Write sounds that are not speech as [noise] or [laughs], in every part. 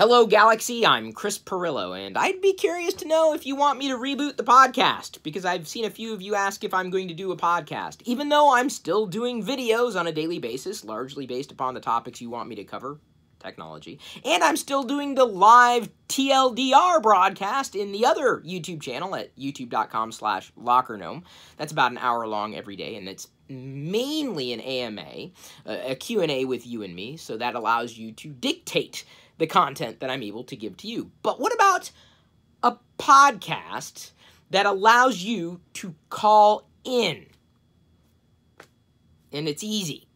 Hello, Galaxy. I'm Chris Pirillo, and I'd be curious to know if you want me to reboot the podcast, because I've seen a few of you ask if I'm going to do a podcast, even though I'm still doing videos on a daily basis, largely based upon the topics you want me to cover technology. And I'm still doing the live TLDR broadcast in the other YouTube channel at youtube.com slash lockergnome. That's about an hour long every day, and it's mainly an AMA, a Q&A uh, with you and me, so that allows you to dictate the content that I'm able to give to you. But what about a podcast that allows you to call in? And it's easy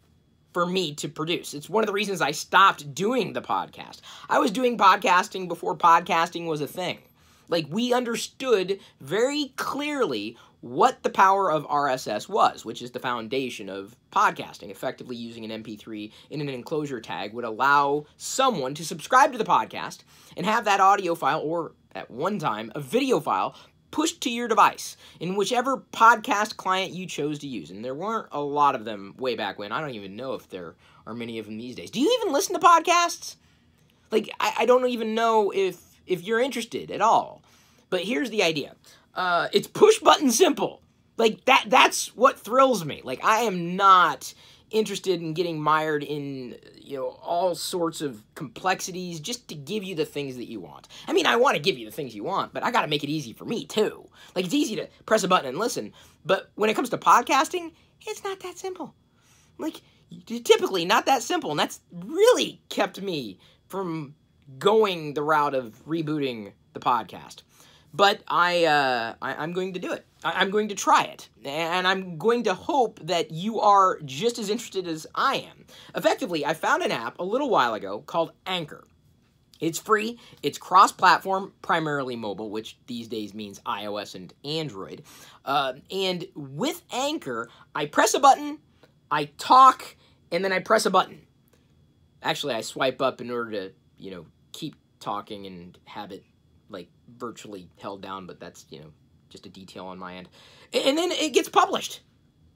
for me to produce. It's one of the reasons I stopped doing the podcast. I was doing podcasting before podcasting was a thing. Like, we understood very clearly what the power of RSS was, which is the foundation of podcasting. Effectively using an MP3 in an enclosure tag would allow someone to subscribe to the podcast and have that audio file, or at one time, a video file, pushed to your device in whichever podcast client you chose to use. And there weren't a lot of them way back when. I don't even know if there are many of them these days. Do you even listen to podcasts? Like, I, I don't even know if if you're interested at all. But here's the idea uh, it's push button simple. Like that that's what thrills me. Like I am not interested in getting mired in you know all sorts of complexities just to give you the things that you want. I mean, I want to give you the things you want, but I got to make it easy for me too. Like it's easy to press a button and listen, but when it comes to podcasting, it's not that simple. Like typically not that simple, and that's really kept me from going the route of rebooting the podcast but I, uh, I am going to do it. I, I'm going to try it, and I'm going to hope that you are just as interested as I am. Effectively, I found an app a little while ago called Anchor. It's free. It's cross-platform, primarily mobile, which these days means iOS and Android. Uh, and with Anchor, I press a button, I talk, and then I press a button. Actually, I swipe up in order to, you know, keep talking and have it virtually held down, but that's, you know, just a detail on my end. And then it gets published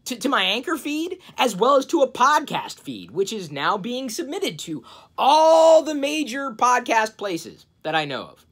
to, to my anchor feed as well as to a podcast feed, which is now being submitted to all the major podcast places that I know of.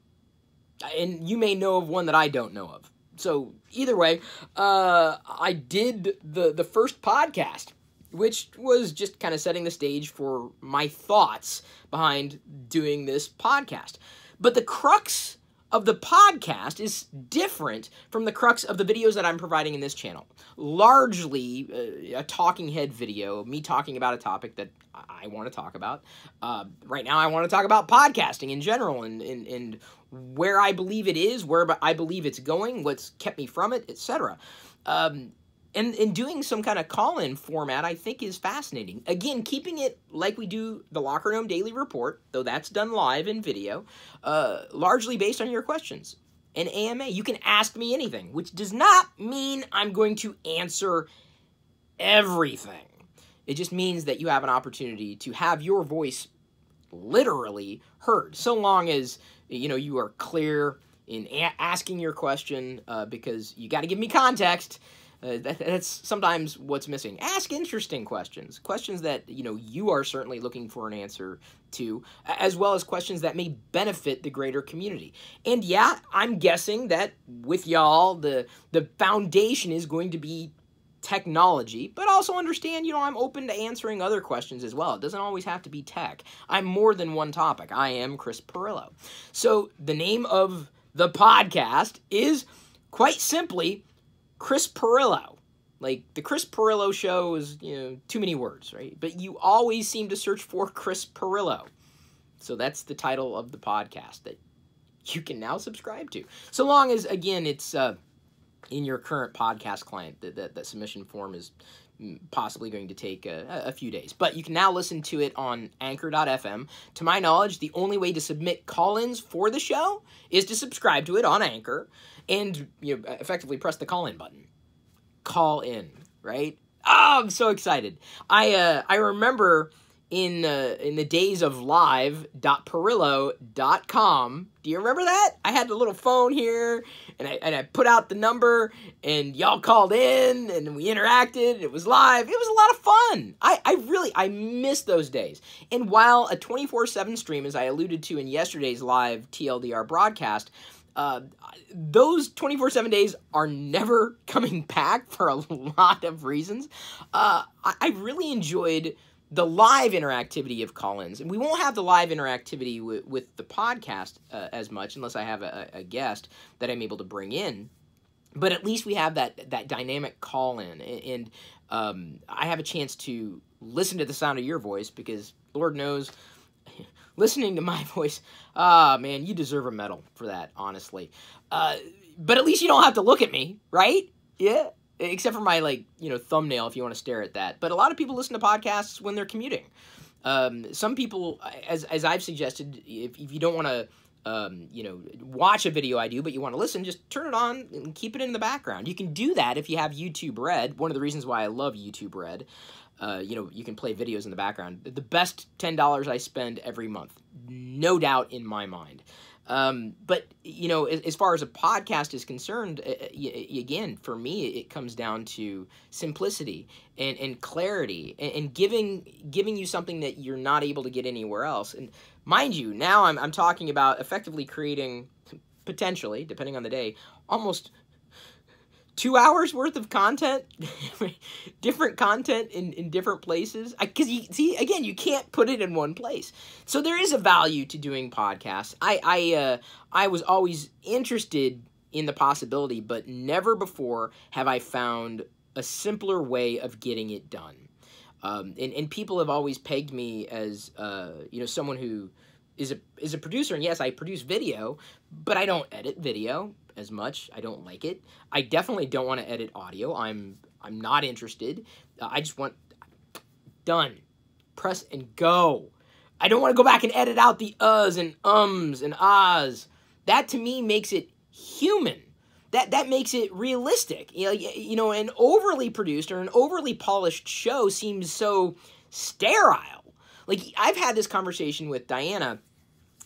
And you may know of one that I don't know of. So either way, uh, I did the the first podcast, which was just kind of setting the stage for my thoughts behind doing this podcast. But the crux of the podcast is different from the crux of the videos that I'm providing in this channel. Largely uh, a talking head video, me talking about a topic that I want to talk about. Uh, right now, I want to talk about podcasting in general and, and, and where I believe it is, where I believe it's going, what's kept me from it, etc. Um, and, and doing some kind of call-in format I think is fascinating. Again, keeping it like we do the Lockergnome Daily Report, though that's done live in video, uh, largely based on your questions. An AMA, you can ask me anything, which does not mean I'm going to answer everything. It just means that you have an opportunity to have your voice literally heard, so long as you know you are clear in asking your question, uh, because you got to give me context. Uh, that, that's sometimes what's missing. Ask interesting questions, questions that you know you are certainly looking for an answer to, as well as questions that may benefit the greater community. And yeah, I'm guessing that with y'all, the the foundation is going to be technology, but also understand, you know, I'm open to answering other questions as well. It doesn't always have to be tech. I'm more than one topic. I am Chris Pirillo. So the name of the podcast is quite simply Chris Pirillo. Like the Chris Pirillo show is, you know, too many words, right? But you always seem to search for Chris Pirillo. So that's the title of the podcast that you can now subscribe to. So long as again it's uh, in your current podcast client that that, that submission form is possibly going to take a, a, few days. But you can now listen to it on anchor.fm. To my knowledge, the only way to submit call-ins for the show is to subscribe to it on Anchor and you know, effectively press the call in button. Call in, right? Oh, I'm so excited. I uh, I remember in uh, in the days of live.pirillo.com. Do you remember that? I had the little phone here and I, and I put out the number and y'all called in and we interacted. It was live. It was a lot of fun. I, I really, I miss those days. And while a 24-7 stream, as I alluded to in yesterday's live TLDR broadcast, uh, those 24 7 days are never [laughs] coming back for a lot of reasons. Uh, I, I really enjoyed the live interactivity of call-ins and we won't have the live interactivity with, the podcast uh, as much unless i have a, a, guest that i'm able to bring in. But at least we have that that dynamic call-in and um, i have a chance to listen to the sound of your voice because lord knows [laughs] listening to my [laughs] voice ah oh, man you deserve a medal for that honestly. Uh, but at least you don't have to look at me right? Yeah except for my like you know thumbnail if you want to stare at that. But a lot of people listen to podcasts when they're commuting. Um, some people as, as i've suggested if, if you don't want to um, you know watch a video i do but you want to listen just turn it on and keep it in the background. You can do that if you have youtube red one of the reasons why i love youtube red. Uh, you know you can play videos in the background. The best $10 i spend every month no doubt in my mind um, but you know, as, as, far as a podcast is concerned, uh, uh again, for me, it comes down to simplicity and, and clarity and, and, giving giving you something that you're not able to get anywhere else. And mind you, now I'm I'm talking about effectively creating potentially, depending on the day, almost two hours worth of content, [laughs] different content in, in different places. Because you see, again, you can't put it in one place. So there is a value to doing podcasts. I I uh, I was always interested in the possibility, but never before have I found a simpler way of getting it done. Um, and, and people have always pegged me as uh, you know someone who is a is a producer and yes I produce video but I don't edit video as much. I don't like it. I definitely don't want to edit audio. I'm I'm not interested. Uh, I just want done. Press and go. I don't want to go back and edit out the uhs and ums and ahs. That to me makes it human. That that makes it realistic. You know, you know, an overly produced or an overly polished show seems so sterile. Like I've had this conversation with Diana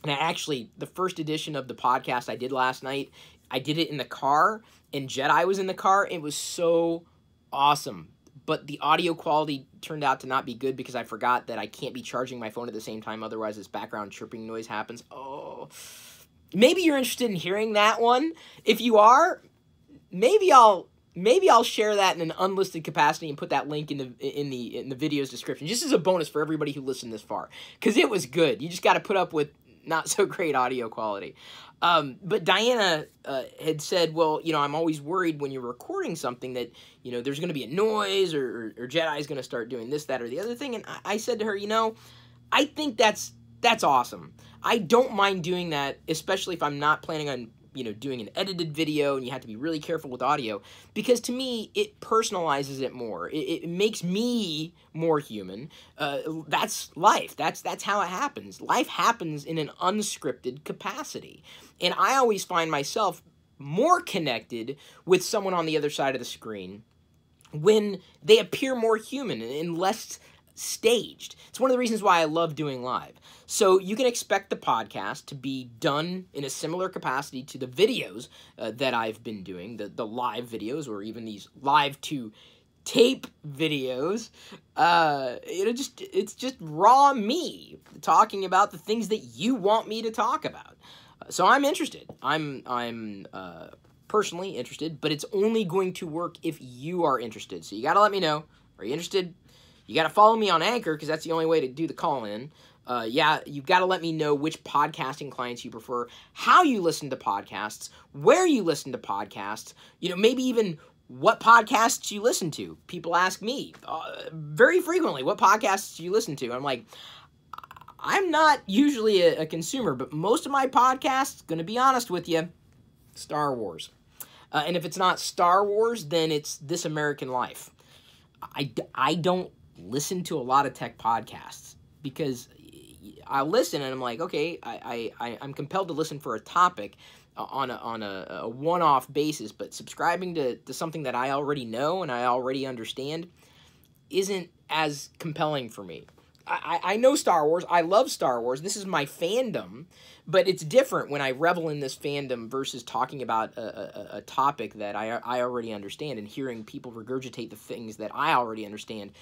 and I actually the first edition of the podcast I did last night I did it in the car, and Jedi was in the car. It was so awesome. But the audio quality turned out to not be good because I forgot that I can't be charging my phone at the same time. Otherwise, this background chirping noise happens. Oh, maybe you're interested in hearing that one. If you are, maybe I'll maybe I'll share that in an unlisted capacity and put that link in the in the in the video's description, just as a bonus for everybody who listened this far, because it was good. You just got to put up with not so great audio quality. Um, but Diana uh, had said, well, you know, I'm always worried when you're recording something that, you know, there's going to be a noise or, or, or Jedi's going to start doing this, that, or the other thing. And I, I said to her, you know, I think that's that's awesome. I don't mind doing that, especially if I'm not planning on you know doing an edited video and you have to be really careful with audio because to me it personalizes it more. It, it makes me more human. Uh, that's life. That's that's how it happens. Life happens in an unscripted capacity. And i always find myself more connected with someone on the other side of the screen when they appear more human and less staged. It's one of the reasons why I love doing live. So you can expect the podcast to be done in a similar capacity to the videos uh, that I've been doing, the, the live videos, or even these live to tape videos. Uh, it just it's just raw me talking about the things that you want me to talk about. So I'm interested. I'm I'm uh, personally interested, but it's only going to work if you are interested. So you got to let me know. Are you interested? You got to follow me on Anchor because that's the only way to do the call in. Uh, yeah, you've got to let me know which podcasting clients you prefer, how you listen to podcasts, where you listen to podcasts, you know, maybe even what podcasts you listen to. People ask me uh, very frequently, what podcasts you listen to? I'm like, I'm not usually a, a consumer, but most of my podcasts, going to be honest with you, Star Wars. Uh, and if it's not Star Wars, then it's This American Life. I, I don't listen to a lot of tech podcasts because I listen and I'm like, okay, I, I, I'm compelled to listen for a topic uh, on a, on a, a one-off basis, but subscribing to, to something that I already know and I already understand isn't as compelling for me. I, I know Star Wars. I love Star Wars. This is my fandom, but it's different when I revel in this fandom versus talking about a, a, a topic that I, I already understand and hearing people regurgitate the things that I already understand.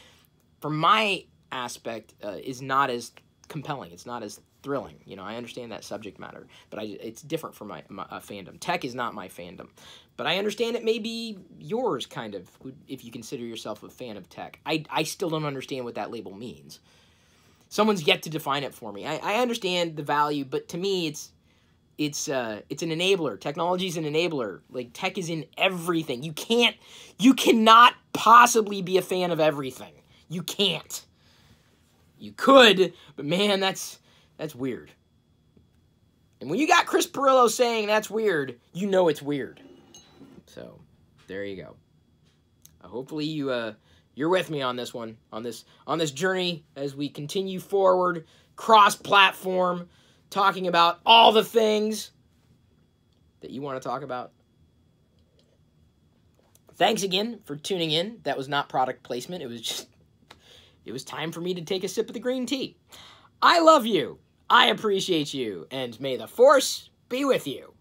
From my aspect, uh, is not as compelling. It's not as thrilling. You know, I understand that subject matter, but I, it's different from my, my uh, fandom. Tech is not my fandom, but I understand it may be yours, kind of, if you consider yourself a fan of tech. I, I still don't understand what that label means. Someone's yet to define it for me. I, I understand the value, but to me, it's it's uh it's an enabler. Technology is an enabler. Like tech is in everything. You can't you cannot possibly be a fan of everything. You can't. You could, but man, that's that's weird. And when you got Chris Pirillo saying that's weird, you know it's weird. So, there you go. Uh, hopefully you uh you're with me on this one, on this on this journey as we continue forward, cross-platform, talking about all the things that you want to talk about. Thanks again for tuning in. That was not product placement. It was just it was time for me to take a sip of the green tea. I love you. I appreciate you, and may the force be with you.